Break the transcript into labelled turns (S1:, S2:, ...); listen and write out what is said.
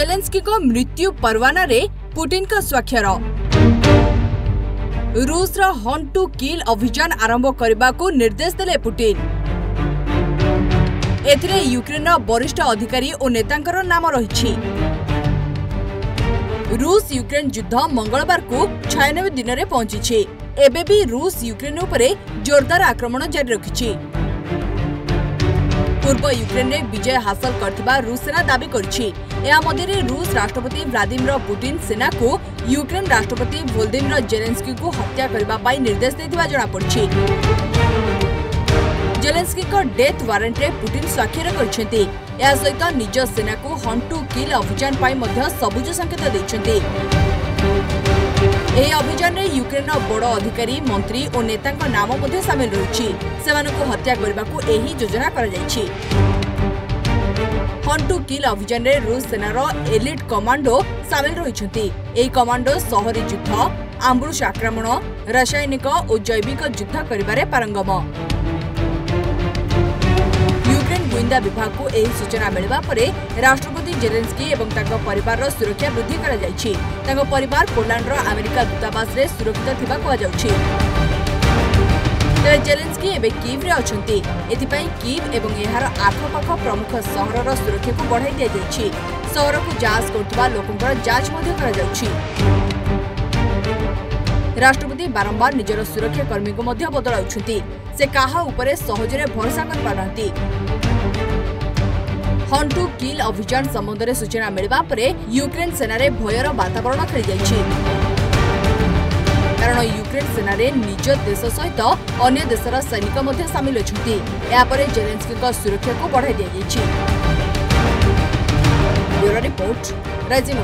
S1: ଜେଲେନ୍ସ୍କିଙ୍କ ମୃତ୍ୟୁ ପରୱାନାରେ ପୁଟିନଙ୍କ ସ୍ୱାକ୍ଷର। ରୁଷର ହନ୍ ଟୁ କିଲ୍ ଅଭିଯାନ ଆରମ୍ଭ କରିବାକୁ ନିର୍ଦ୍ଦେଶ ଦେଲେ ପୁଟିନ ଏଥିରେ ୟୁକ୍ରେନ୍ର ବରିଷ୍ଠ ଅଧିକାରୀ ଓ ନେତାଙ୍କର ନାମ ରହିଛି। ରୁଷ ୟୁକ୍ରେନ୍ ଯୁଦ୍ଧ ମଙ୍ଗଳବାରକୁ ଛୟାନବେ ଦିନରେ ପହଞ୍ଚିଛି। ଏବେ ବି ରୁଷ ୟୁକ୍ରେନ୍ ଉପରେ ଜୋରଦାର ଆକ୍ରମଣ ଜାରି ରଖିଛି। ପୂର୍ବ ୟୁକ୍ରେନ୍ରେ ବିଜୟ ହାସଲ କରିଥିବା ରୁଷ ସେନା ଦାବି କରିଛି। ଏହା ମଧ୍ୟରେ ରୁଷ ରାଷ୍ଟ୍ରପତି ଭ୍ଲାଦିମିର ପୁଟିନ ସେନାକୁ ୟୁକ୍ରେନ୍ ରାଷ୍ଟ୍ରପତି ଭୋଲଦିମିର ଜେଲେନ୍ସ୍କିଙ୍କୁ ହତ୍ୟା କରିବା ପାଇଁ ନିର୍ଦ୍ଦେଶ ଦେଇଥିବା ଜଣାପଡ଼ିଛି। ଜେଲେନ୍ସ୍କିଙ୍କ ଡେଥ୍ ୱାରେଣ୍ଟରେ ପୁଟିନ ସ୍ୱାକ୍ଷର କରିଛନ୍ତି। ଏହା ସହିତ ନିଜ ସେନାକୁ ହନ୍ ଟୁ କିଲ୍ ଅଭିଯାନ ପାଇଁ ମଧ୍ୟ ସବୁଜ ସଂକେତ ଦେଇଛନ୍ତି। ଏହି ଅଭିଯାନରେ ୟୁକ୍ରେନ୍ର ବଡ଼ ଅଧିକାରୀ ମନ୍ତ୍ରୀ ଓ ନେତାଙ୍କ ନାମ ମଧ୍ୟ ସାମିଲ ରହିଛି। ସେମାନଙ୍କୁ ହତ୍ୟା କରିବାକୁ ଏହି ଯୋଜନା କରାଯାଇଛି। ହନ୍ ଟୁ କିଲ୍ ଅଭିଯାନରେ ରୁଷ ସେନାର ଏଲିଟ୍ କମାଣ୍ଡୋ ସାମିଲ ରହିଛନ୍ତି। ଏହି କମାଣ୍ଡୋ ସହରୀ ଯୁଦ୍ଧ ଆମ୍ବୁଷ ଆକ୍ରମଣ ରାସାୟନିକ ଓ ଜୈବିକ ଯୁଦ୍ଧ କରିବାରେ ପାରଙ୍ଗମ। ଗୁଇନ୍ଦା ବିଭାଗକୁ ଏହି ସୂଚନା ମିଳିବା ପରେ ରାଷ୍ଟ୍ରପତି ଜେଲେନ୍ସ୍କି ଏବଂ ତାଙ୍କ ପରିବାରର ସୁରକ୍ଷା ବୃଦ୍ଧି କରାଯାଇଛି। ତାଙ୍କ ପରିବାର ପୋଲାଣ୍ଡର ଆମେରିକା ଦୂତାବାସରେ ସୁରକ୍ଷିତ ଥିବା କୁହାଯାଉଛି। ତେବେ ଜେଲେନ୍ସ୍କି ଏବେ କିଭ୍ରେ ଅଛନ୍ତି? ଏଥିପାଇଁ କିଭ୍ ଏବଂ ଏହାର ଆଖପାଖ ପ୍ରମୁଖ ସହରର ସୁରକ୍ଷାକୁ ବଢ଼ାଇ ଦିଆଯାଇଛି। ସହରକୁ ଯାଞ୍ଚ କରୁଥିବା ଲୋକଙ୍କର ଯାଞ୍ଚ ମଧ୍ୟ କରାଯାଉଛି। ରାଷ୍ଟ୍ରପତି ବାରମ୍ବାର ନିଜର ସୁରକ୍ଷା କର୍ମୀଙ୍କୁ ମଧ୍ୟ ବଦଳାଉଛନ୍ତି। ସେ କାହା ଉପରେ ସହଜରେ ଭରସା କରିପାରୁନାହାନ୍ତି ହନ୍ ଟୁ କିଲ୍ ଅଭିଯାନ ସମ୍ବନ୍ଧରେ ସୂଚନା ମିଳିବା ପରେ ୟୁକ୍ରେନ୍ ସେନାରେ ଭୟର ବାତାବରଣ ଖେଳିଯାଇଛି। କାରଣ ୟୁକ୍ରେନ୍ ସେନାରେ ନିଜ ଦେଶ ସହିତ ଅନ୍ୟ ଦେଶର ସୈନିକ ମଧ୍ୟ ସାମିଲ ଅଛନ୍ତି। ଏହାପରେ ଜେଲେନ୍ସ୍କିଙ୍କ ସୁରକ୍ଷାକୁ ବଢ଼ାଇ ଦିଆଯାଇଛି। ରିପୋର୍ଟ ରାଜୀବ